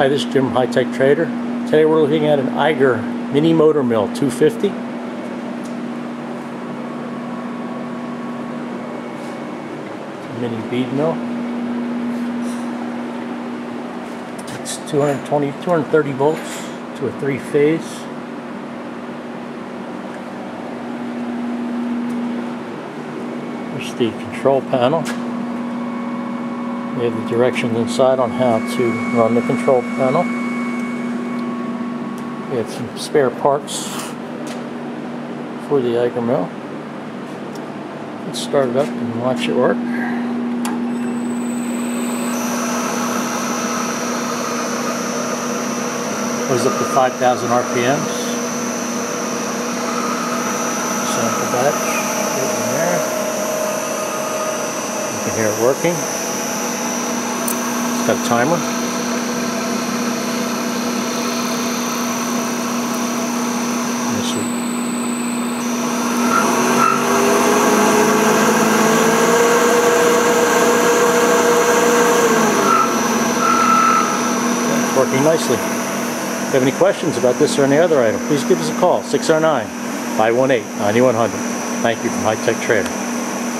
Hi, this is Jim High Tech Trader. Today we're looking at an Eiger Mini Motor Mill 250. Mini bead mill. It's 220, 230 volts to a three phase. There's the control panel. We have the directions inside on how to run the control panel. We have some spare parts for the Eiger mill. Let's start it up and watch it work. Goes up to 5,000 RPMs. Sample batch. In there. You can hear it working. A timer. Working nicely. If you have any questions about this or any other item, please give us a call 609 518 9100. Thank you from High Tech Trader.